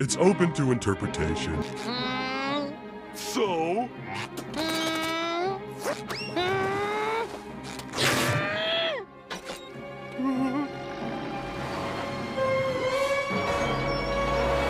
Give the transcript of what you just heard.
It's open to interpretation. So? Mm-hmm.